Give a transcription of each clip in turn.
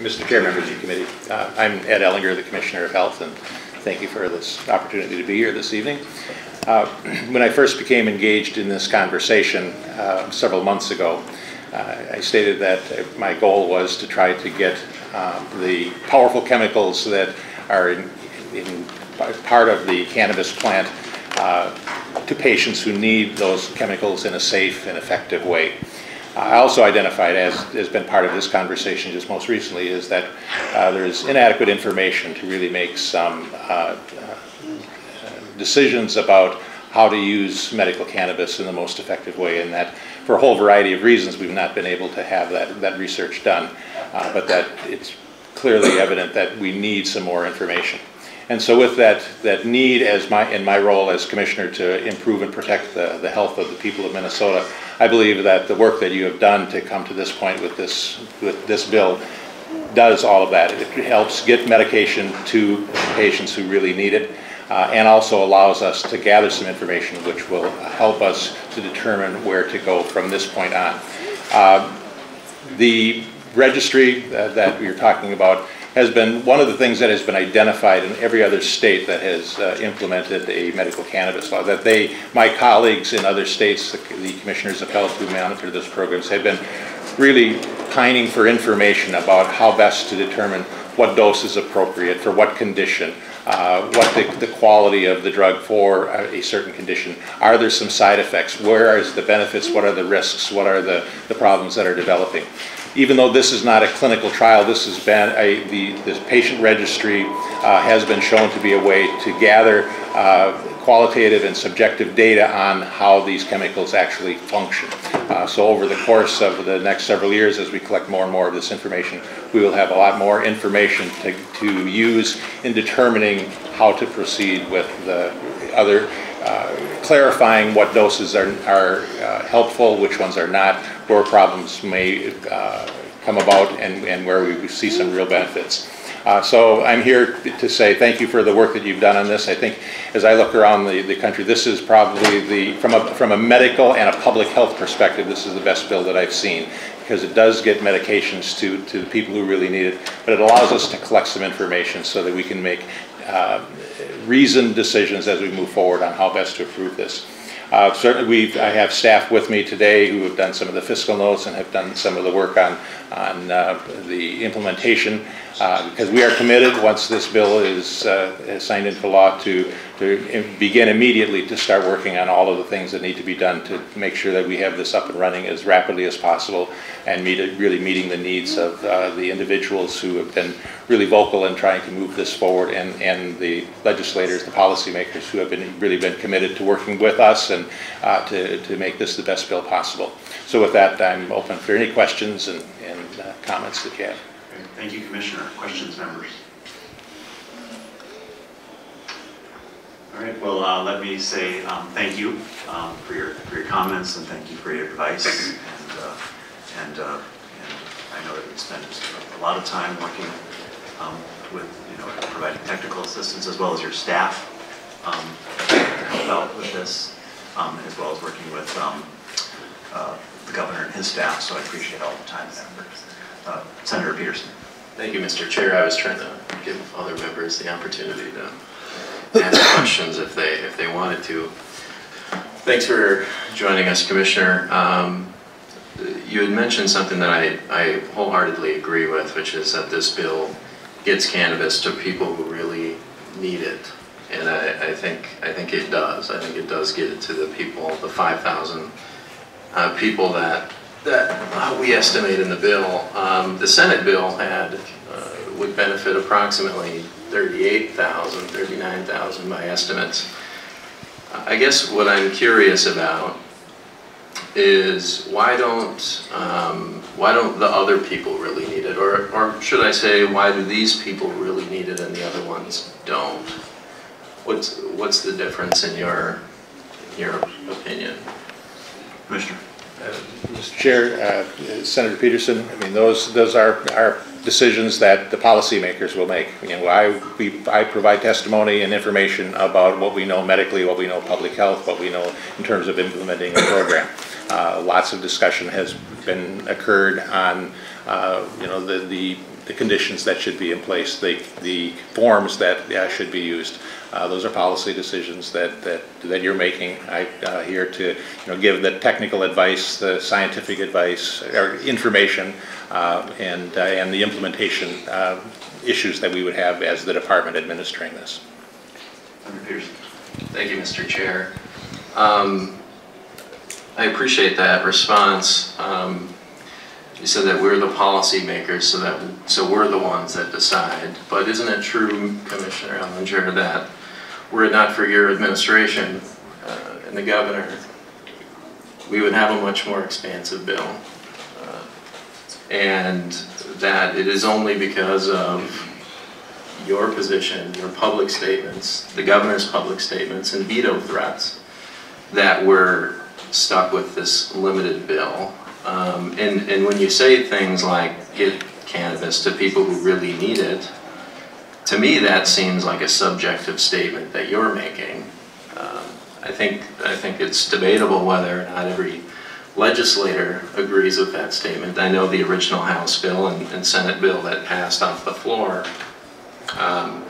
Mr. Chair, members of the committee, uh, I'm Ed Ehlinger, the Commissioner of Health, and thank you for this opportunity to be here this evening. Uh, When I first became engaged in this conversation uh, several months ago, uh, I stated that my goal was to try to get um, the powerful chemicals that are in, in part of the cannabis plant uh, to patients who need those chemicals in a safe and effective way. I also identified, as has been part of this conversation just most recently, is that uh, there's inadequate information to really make some uh, decisions about how to use medical cannabis in the most effective way, and that for a whole variety of reasons we've not been able to have that, that research done, uh, but that it's clearly evident that we need some more information. And so with that, that need as my, in my role as commissioner to improve and protect the, the health of the people of Minnesota, I believe that the work that you have done to come to this point with this, with this bill does all of that. It helps get medication to patients who really need it. Uh, and also allows us to gather some information which will help us to determine where to go from this point on. Uh, the registry that we are talking about has been one of the things that has been identified in every other state that has uh, implemented a medical cannabis law. That they, my colleagues in other states, the, the commissioners of health who monitor this programs, have been really pining for information about how best to determine what dose is appropriate for what condition, uh, what the, the, quality of the drug for a, a, certain condition. Are there some side effects? Where is the benefits? What are the risks? What are the, the problems that are developing? Even though this is not a clinical trial, this has been a, the, this patient registry uh, has been shown to be a way to gather uh, qualitative and subjective data on how these chemicals actually function. Uh, so over the course of the next several years, as we collect more and more of this information, we will have a lot more information to, to use in determining how to proceed with the other clarifying what doses are, are uh, helpful, which ones are not, where problems may uh, come about, and, and where we see some real benefits. Uh, so I'm here to say thank you for the work that you've done on this. I think as I look around the, the country, this is probably the, from a, from a medical and a public health perspective, this is the best bill that I've seen because it does get medications to, to the people who really need it, but it allows us to collect some information so that we can make uh, reasoned decisions as we move forward on how best to approve this. Uh, certainly, we I have staff with me today who have done some of the fiscal notes and have done some of the work on on uh, the implementation because we are committed once this bill is, uh, is signed into law to to begin immediately to start working on all of the things that need to be done to make sure that we have this up and running as rapidly as possible and meet really meeting the needs of uh, the individuals who have been really vocal in trying to move this forward and, and the legislators, the policymakers who have been really been committed to working with us and uh, to, to make this the best bill possible. So with that, I'm open for any questions and, and uh, comments that you have. Thank you, Commissioner. Questions, members? All right, well, uh, let me say um, thank you um, for, your, for your comments and thank you for your advice. And, uh, and, uh, and I know that you spent a lot of time working um, with, you know, providing technical assistance as well as your staff to help out with this, um, as well as working with um, uh, the governor and his staff. So I appreciate all the time and effort. Uh, Senator Petersen. Thank you, Mr. Chair. I was trying to give other members the opportunity to ask questions if they if they wanted to. Thanks for joining us, Commissioner. Um, you had mentioned something that I, I wholeheartedly agree with, which is that this bill gets cannabis to people who really need it. And I, I think I think it does. I think it does get it to the people, the 5,000 uh, people that that we estimate in the bill. Um, the Senate bill had uh, would benefit approximately 38,000, 39,000 by estimates. I guess what I'm curious about is why don't um, why don't the other people really need it, or or should I say why do these people really need it and the other ones don't? What's what's the difference in your in your opinion, Commissioner? Mr. Chair, uh, Senator Petersen, I mean, those, those are, are decisions that the policymakers will make. You know, I, we, I provide testimony and information about what we know medically, what we know public health, what we know in terms of implementing a program. Uh, Lots of discussion has been occurred on, uh, you know, the, the the conditions that should be in place, the, the forms that should be used. Uh, Those are policy decisions that, that, that you're making. I'm uh, here to, you know, give the technical advice, the scientific advice, or information, uh, and, uh, and the implementation uh, issues that we would have as the department administering this. Thank you, Mr. Chair. Um, I appreciate that response. Um, You said that we're the policymakers, so that, so we're the ones that decide. But isn't it true, Commissioner Ehlinger, that were it not for your administration uh, and the governor, we would have a much more expansive bill? Uh, And that it is only because of your position, your public statements, the governor's public statements, and veto threats that we're stuck with this limited bill. Um, and, and when you say things like get cannabis to people who really need it, to me that seems like a subjective statement that you're making. Um, I think, I think it's debatable whether or not every legislator agrees with that statement. I know the original House bill and, and Senate bill that passed off the floor um,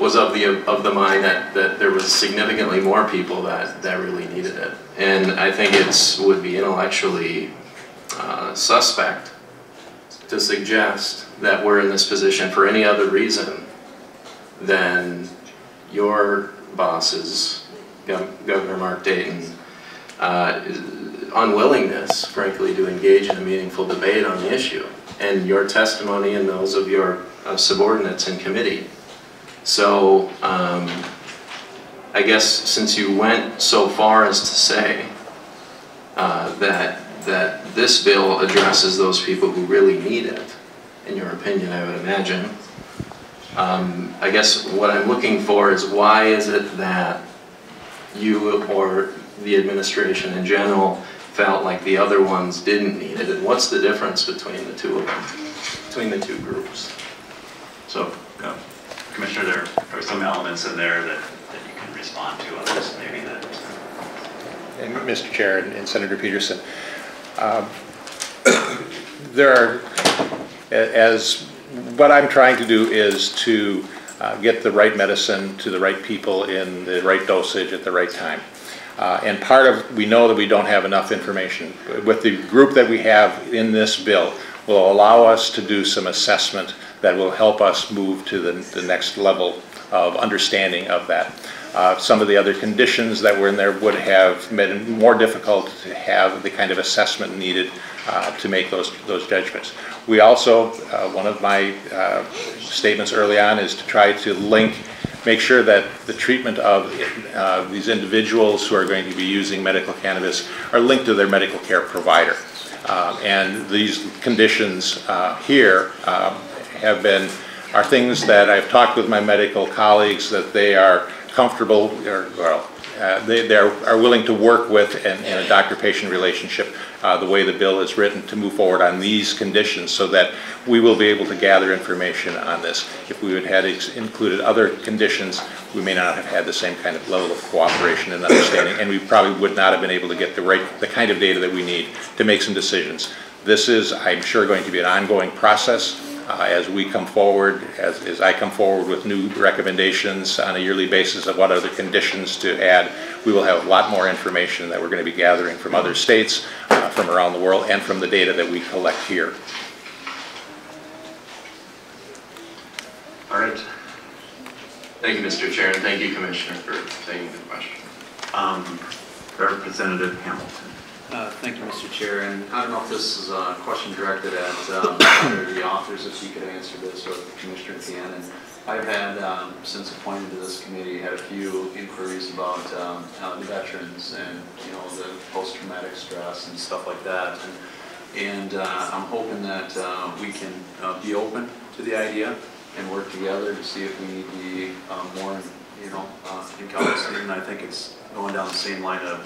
was of the, of the mind that, that there was significantly more people that, that really needed it. And I think it's, would be intellectually uh, suspect to suggest that we're in this position for any other reason than your bosses, Gov- Governor Mark Dayton, uh, unwillingness, frankly, to engage in a meaningful debate on the issue, and your testimony and those of your uh, subordinates in committee. So, um, I guess since you went so far as to say uh, that, that this bill addresses those people who really need it, in your opinion, I would imagine, um, I guess what I'm looking for is why is it that you or the administration in general felt like the other ones didn't need it? And what's the difference between the two of them, between the two groups? So, uh, Commissioner, there are some elements in there that, that you can respond to, others maybe that. And Mr. Chair and and Senator Petersen, um, there are, as, what I'm trying to do is to uh, get the right medicine to the right people in the right dosage at the right time. Uh, And part of, we know that we don't have enough information. With the group that we have in this bill, will allow us to do some assessment that will help us move to the, the next level of understanding of that. Uh, Some of the other conditions that were in there would have made it more difficult to have the kind of assessment needed uh, to make those, those judgments. We also, uh, one of my uh, statements early on is to try to link, make sure that the treatment of uh, these individuals who are going to be using medical cannabis are linked to their medical care provider. Uh, And these conditions uh, here um, have been, are things that I've talked with my medical colleagues, that they are comfortable, or, well, uh, they, they are are willing to work with in, in a doctor-patient relationship, uh, the way the bill is written, to move forward on these conditions, so that we will be able to gather information on this. If we had had included other conditions, we may not have had the same kind of level of cooperation and understanding, and we probably would not have been able to get the right, the kind of data that we need to make some decisions. This is, I'm sure, going to be an ongoing process uh, as we come forward, as, as I come forward with new recommendations on a yearly basis of what other conditions to add. We will have a lot more information that we're going to be gathering from other states, uh, from around the world, and from the data that we collect here. All right. Thank you, Mr. Chair, and thank you, Commissioner, for taking the question. Um, Representative Hamilton. Uh, Thank you, Mr. Chair, and I don't know if this is a question directed at um, the authors, if you could answer this, or Commissioner Tianen. I've had, um, since appointed to this committee, had a few inquiries about um, uh, veterans and, you know, the post-traumatic stress and stuff like that. And- And uh, I'm hoping that uh, we can uh, be open to the idea and work together to see if we need to be um, more, you know, uh, encompassing. And I think it's going down the same line of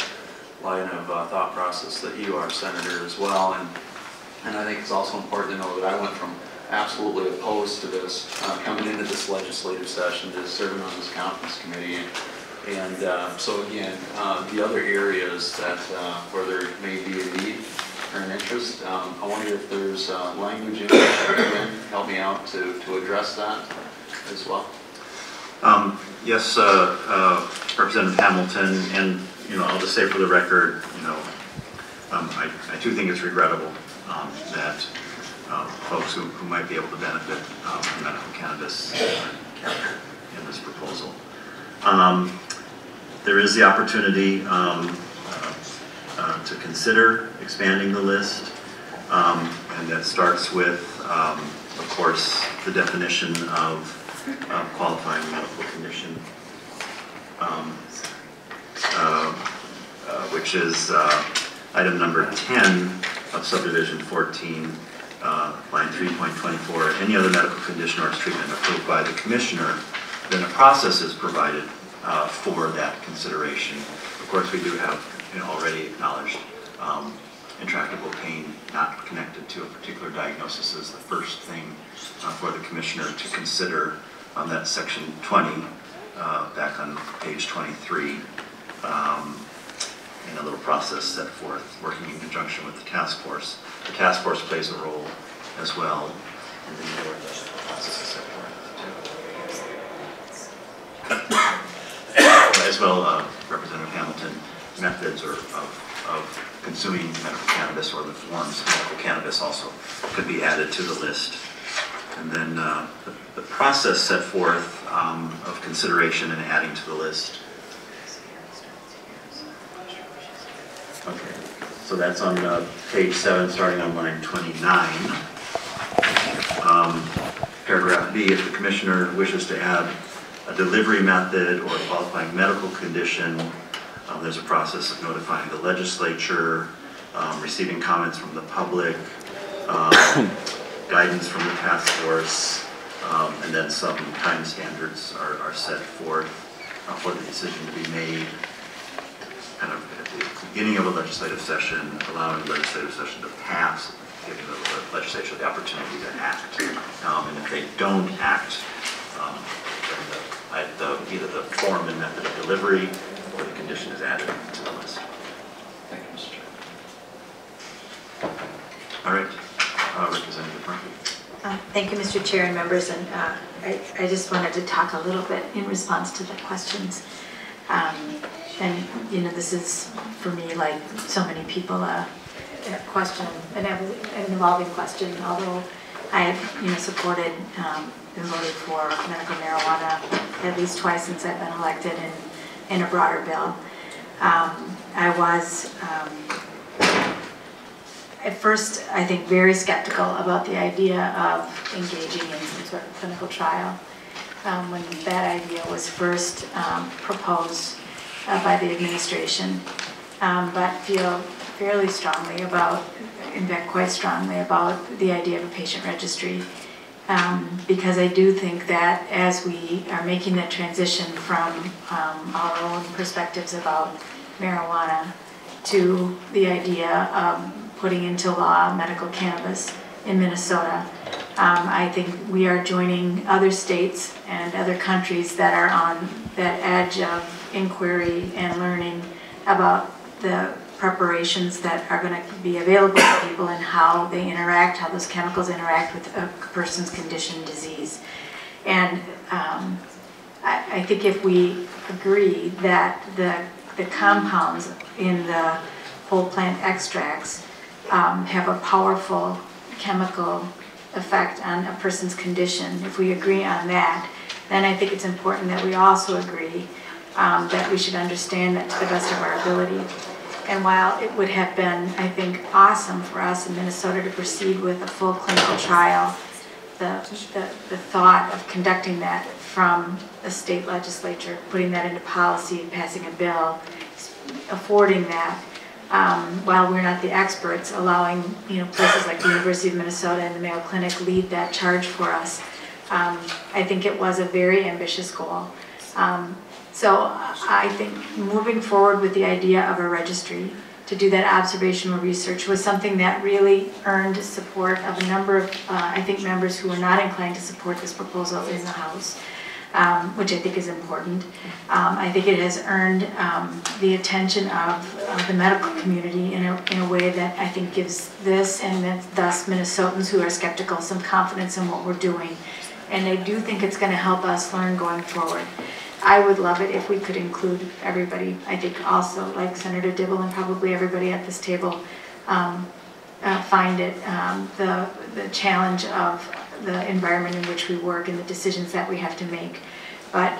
line of uh, thought process that you are, Senator, as well. And, and I think it's also important to know that I went from absolutely opposed to this, uh, coming into this legislative session, to serving on this conference committee. And And uh, so again, uh, the other areas that, where there may be a need or an interest, um, I wonder if there's uh, language in there help me out to, to address that as well. Um, Yes, uh, uh, Representative Hamilton, and, you know, I'll just say for the record, you know, um, I I do think it's regrettable um, that um, folks who who might be able to benefit um, from medical cannabis in this proposal. Um, There is the opportunity um, uh, uh, to consider expanding the list, and that starts with, of course, the definition of qualifying medical condition, uh, uh, which is uh, item number 10 of subdivision 14, uh, line 3.24. Any other medical condition or treatment approved by the commissioner, then a process is provided uh, for that consideration. Of course, we do have, you know, already acknowledged um, intractable pain not connected to a particular diagnosis is the first thing uh, for the commissioner to consider on that section 20, uh, back on page 23, um, in a little process set forth, working in conjunction with the task force. The task force plays a role as well, there the process set forth. As well, uh, Representative Hamilton, methods or of, of consuming medical cannabis or the forms of medical cannabis also could be added to the list. And then uh, the the process set forth um, of consideration and adding to the list. So that's on uh, page seven, starting on line 29. Um, Paragraph B, if the commissioner wishes to add a delivery method or a qualifying medical condition, um, there's a process of notifying the legislature, um, receiving comments from the public, um, guidance from the task force, um, and then some time standards are, are set forth uh, for the decision to be made, kind of the beginning of a legislative session, allowing the legislative session to pass, giving the legislature the opportunity to act. Um, And if they don't act, um, then the, I- the, either the form and method of delivery or the condition is added to the list. Thank you, Mr. Chair. All right, Uh, Representative Murphy. Uh, Thank you, Mr. Chair and members, and uh, I I just wanted to talk a little bit in response to the questions. Um, And, you know, this is, for me, like so many people, a a question, an an evolving question, although I have, you know, supported um, and voted for medical marijuana at least twice since I've been elected in, in a broader bill. Um, I was um, at first, I think, very skeptical about the idea of engaging in some sort of clinical trial. Um, When that idea was first um, proposed uh, by the administration, um, but feel fairly strongly about, in fact, quite strongly about the idea of a patient registry. Um, Because I do think that as we are making the transition from um, our own perspectives about marijuana to the idea of putting into law medical cannabis in Minnesota. Um, I think we are joining other states and other countries that are on that edge of inquiry and learning about the preparations that are going to be available to people and how they interact, how those chemicals interact with a person's condition, disease. And um, I, I think if we agree that the, the compounds in the whole plant extracts um, have a powerful chemical effect on a person's condition, if we agree on that, then I think it's important that we also agree um, that we should understand that to the best of our ability. And while it would have been, I think, awesome for us in Minnesota to proceed with a full clinical trial, the, the, the thought of conducting that from a state legislature, putting that into policy, passing a bill, affording that, um, while we're not the experts, allowing, you know, places like the University of Minnesota and the Mayo Clinic lead that charge for us. Um, I think it was a very ambitious goal. Um, So I think moving forward with the idea of a registry to do that observational research was something that really earned support of a number of, uh, I think, members who were not inclined to support this proposal in the House. um, which I think is important. Um, I think it has earned um, the attention of of the medical community in a, in a way that I think gives this and thus Minnesotans who are skeptical some confidence in what we're doing. And I do think it's going to help us learn going forward. I would love it if we could include everybody. I think also, like Senator Dibble and probably everybody at this table, um, uh, find it, um, the, the challenge of the environment in which we work and the decisions that we have to make. But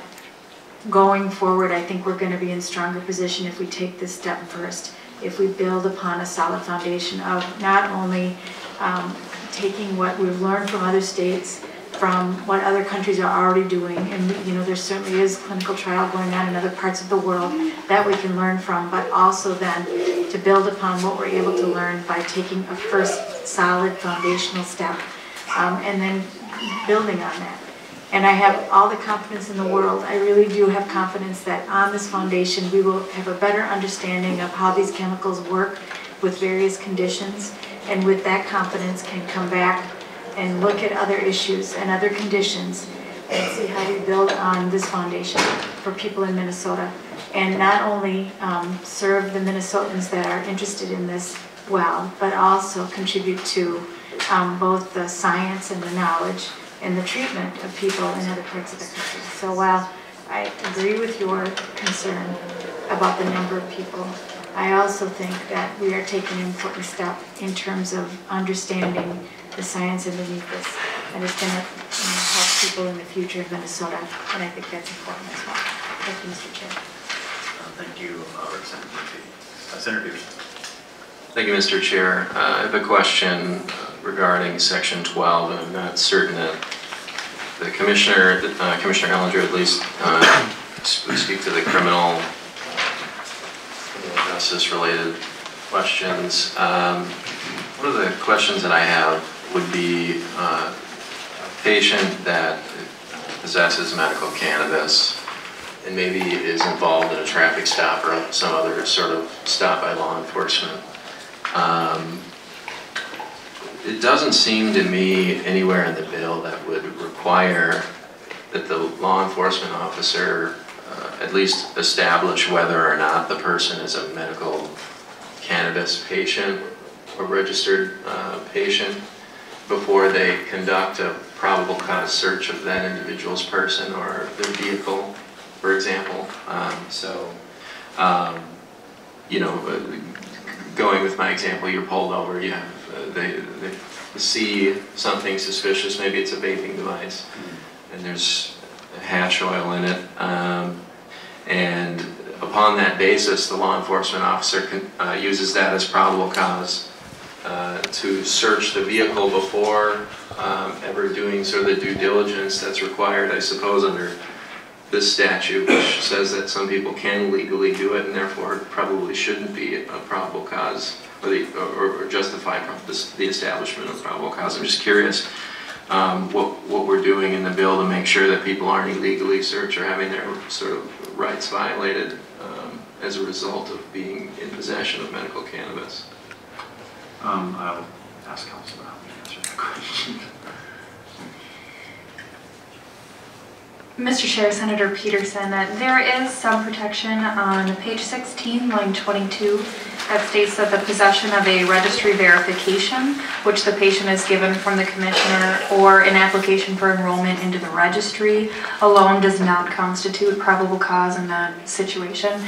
going forward, I think we're going to be in stronger position if we take this step first. If we build upon a solid foundation of not only um, taking what we've learned from other states, from what other countries are already doing, and, you know, there certainly is clinical trial going on in other parts of the world that we can learn from, but also then to build upon what we're able to learn by taking a first solid foundational step, um, and then building on that. And I have all the confidence in the world, I really do have confidence that on this foundation, we will have a better understanding of how these chemicals work with various conditions, and with that confidence can come back and look at other issues and other conditions and see how we build on this foundation for people in Minnesota. And not only um, serve the Minnesotans that are interested in this well, but also contribute to um, both the science and the knowledge and the treatment of people in other parts of the country. So while I agree with your concern about the number of people, I also think that we are taking an important step in terms of understanding the science underneath this. And it's going to help people in the future of Minnesota, and I think that's important as well. Thank you, Mr. Chair. Uh, Thank you, uh, Representative Murphy. Uh, Senator Petersen. Thank you, Mr. Chair. Uh, I have a question regarding section 12, and I'm not certain that the Commissioner, uh, Commissioner Ehlinger at least, uh, speak to the criminal criminal justice-related questions. Um, One of the questions that I have would be uh, a patient that possesses medical cannabis and maybe is involved in a traffic stop or some other sort of stop by law enforcement. Um, It doesn't seem to me anywhere in the bill that would require that the law enforcement officer uh, at least establish whether or not the person is a medical cannabis patient or registered uh, patient before they conduct a probable cause search of that individual's person or their vehicle, for example. Um, So, um, you know, uh, going with my example, you're pulled over, you have, uh, they, they see something suspicious, maybe it's a vaping device, and there's hash oil in it. Um, And upon that basis, the law enforcement officer can, uh, uses that as probable cause uh, to search the vehicle before um, ever doing sort of the due diligence that's required, I suppose, under this statute, which says that some people can legally do it and therefore probably shouldn't be a probable cause or the, or or justify the establishment of probable cause. I'm just curious um, what, what we're doing in the bill to make sure that people aren't illegally searched or having their sort of rights violated um, as a result of being in possession of medical cannabis. Um, I'll ask Howe to answer that question. Mr. Chair, Senator Petersen, uh, there is some protection on page 16, line 22, that states that the possession of a registry verification, which the patient is given from the commissioner, or an application for enrollment into the registry alone does not constitute probable cause in that situation.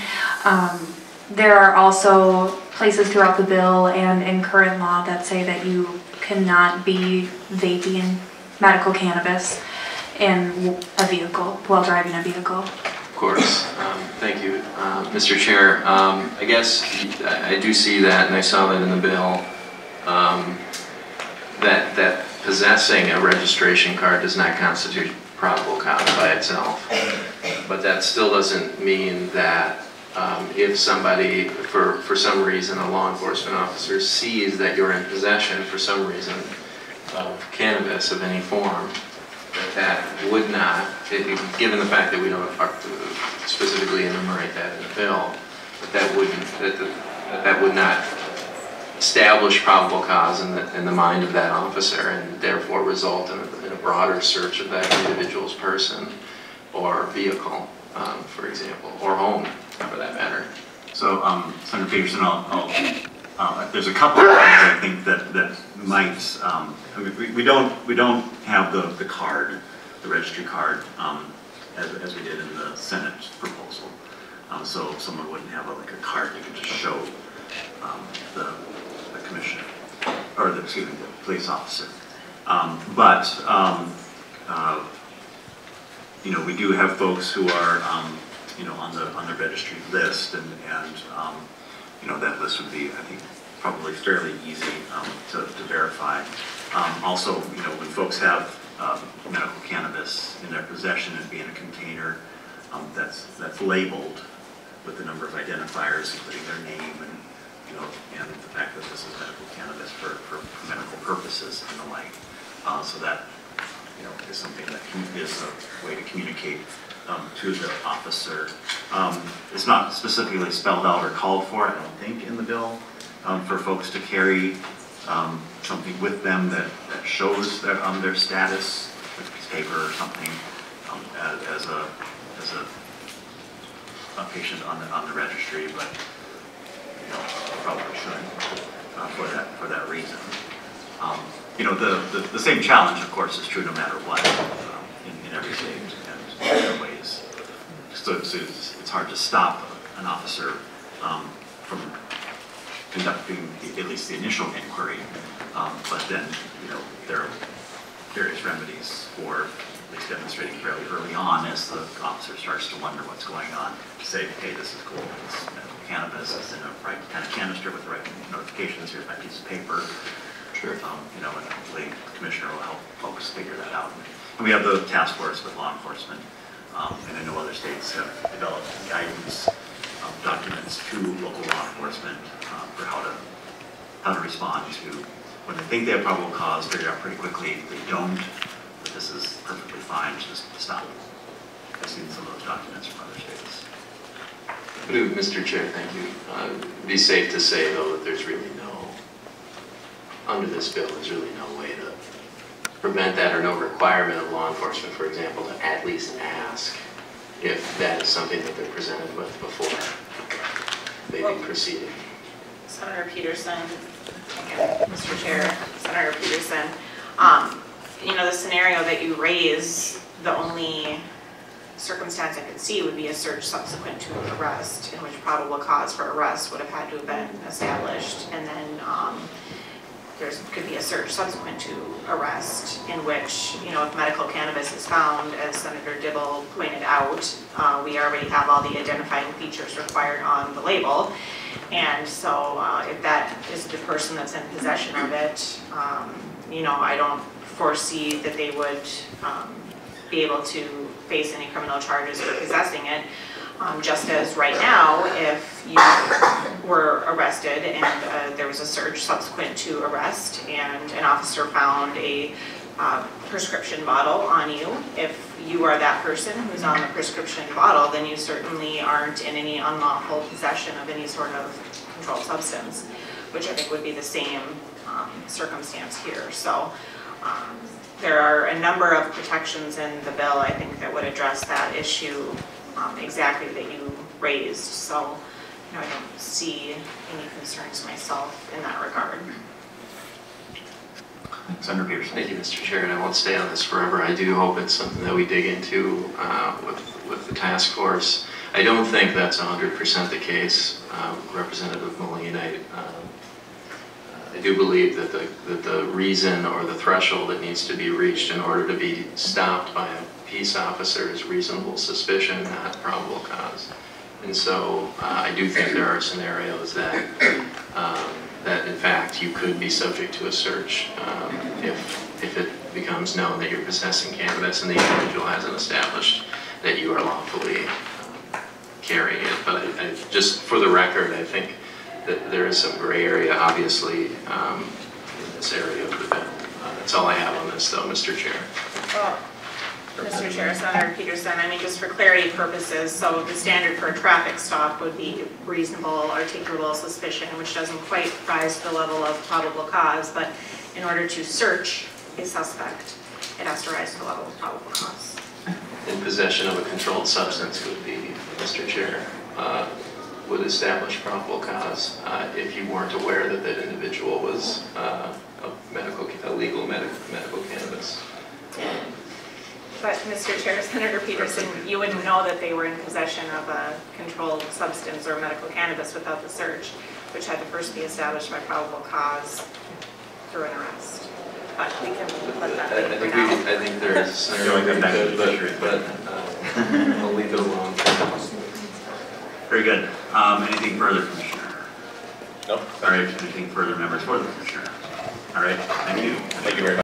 Um, There are also places throughout the bill and in current law that say that you cannot be vaping medical cannabis in a vehicle, while driving a vehicle. Of course. Um, Thank you, Uh, Mr. Chair. Um, I guess I do see that, and I saw that in the bill, um, that, that possessing a registration card does not constitute probable cause by itself. But that still doesn't mean that um, if somebody, for, for some reason, a law enforcement officer sees that you're in possession for some reason of cannabis of any form, that that would not, it- given the fact that we don't uh, specifically enumerate that in the bill, that that wouldn't, that that that would not establish probable cause in the, in the mind of that officer and therefore result in a, in a broader search of that individual's person. or vehicle, um, for example, or home, for that matter. So, um, Senator Petersen, I'll, I'll, uh, there's a couple of things I think that, that might, um, I mean, we, we don't, we don't have the, the card, the registry card, um, as, as we did in the Senate proposal. Um, so someone wouldn't have a- like a card you could just show, um, the, the commissioner, or the, excuse me, the police officer. But, uh, you know, we do have folks who are, you know, on the, on the registry list and, and, um, you know, that list would be, I think, probably fairly easy, um, to, to verify. Um, also, you know, when folks have, um, medical cannabis in their possession and be in a container, um, that's, that's labeled with the number of identifiers, including their name and, you know, and the fact that this is medical cannabis for, for medical purposes and the like. Uh, so that, you know, is something that is a way to communicate um, to the officer. Um, It's not specifically spelled out or called for, I don't think, in the bill, um, for folks to carry um, something with them that, that shows their, um, their status, a piece of paper or something, um, as, as a, as a, a patient on the, on the registry, but, you know, probably should, uh, for that, for that reason. You know, the, the, the same challenge, of course, is true no matter what, um, in, in every state and other ways. So, so it's, it's hard to stop an officer, um, from conducting the- at least the initial inquiry. Um, but then, you know, there are various remedies for at least demonstrating fairly early on as the officer starts to wonder what's going on. To say, hey, this is cool, it's medical cannabis, it's in a right kind of canister with the right notifications, here's my piece of paper. Sure. Um, You know, and hopefully the commissioner will help folks figure that out. And we have the task force with law enforcement, um, and I know other states have developed guidance um, documents to local law enforcement um, for how to, how to respond to, when they think they have probable cause, figure out pretty quickly, if they don't, that this is perfectly fine, just stop. I've seen some of those documents from other states. Uh, Mr. Chair, thank you. Uh, Be safe to say, though, that there's really no, under this bill, there's really no way to prevent that or no requirement of law enforcement, for example, to at least ask if that is something that they're presented with before they be proceeding. Senator Petersen, Mr. Chair, Senator Petersen, um, you know, the scenario that you raise, the only circumstance I could see would be a search subsequent to an arrest, in which probable cause for arrest would have had to have been established, and then, um, there's, could be a search subsequent to arrest, in which, you know, if medical cannabis is found, as Senator Dibble pointed out, uh, we already have all the identifying features required on the label. And so uh, if that is the person that's in possession of it, um, you know, I don't foresee that they would um, be able to face any criminal charges for possessing it. Um, Just as right now, if you were arrested and uh, there was a search subsequent to arrest and an officer found a uh, prescription bottle on you, if you are that person who's on the prescription bottle, then you certainly aren't in any unlawful possession of any sort of controlled substance, which I think would be the same um, circumstance here. So um, there are a number of protections in the bill, I think, that would address that issue um, exactly that you raised. So, you know, I don't see any concerns myself in that regard. Senator Petersen? Thank you, Mr. Chair, and I won't stay on this forever. I do hope it's something that we dig into uh, with, with the task force. I don't think that's 100% the case, um, Representative Melin. I, um, I do believe that the, that the reason or the threshold that needs to be reached in order to be stopped by a peace officer is reasonable suspicion, not probable cause. And so uh, I do think there are scenarios that, um, that in fact you could be subject to a search um, if, if it becomes known that you're possessing cannabis and the individual hasn't established that you are lawfully um, carrying it. But I, I, just for the record, I think that there is some gray area, obviously, um, in this area of the bill. Uh, That's all I have on this, though, Mr. Chair. Mr. Chair, Senator Petersen, I mean, just for clarity purposes, so the standard for a traffic stop would be reasonable articulable suspicion, which doesn't quite rise to the level of probable cause, but in order to search a suspect, it has to rise to the level of probable cause. in possession of a controlled substance would be, Mr. Chair, uh, would establish probable cause uh, if you weren't aware that that individual was uh, a medical, illegal medical medical cannabis. But, Mr. Chair, Senator Petersen, you wouldn't know that they were in possession of a controlled substance or medical cannabis without the search, which had to first be established by probable cause through an arrest. But we can let that I I think we. I think there's a scenario Going where back to could, the but, fisheries, but uh, I'll leave it alone. Very good. Um, Anything further, Commissioner? No. All right, anything further, members for the Commissioner? All right, thank you. Thank you very much.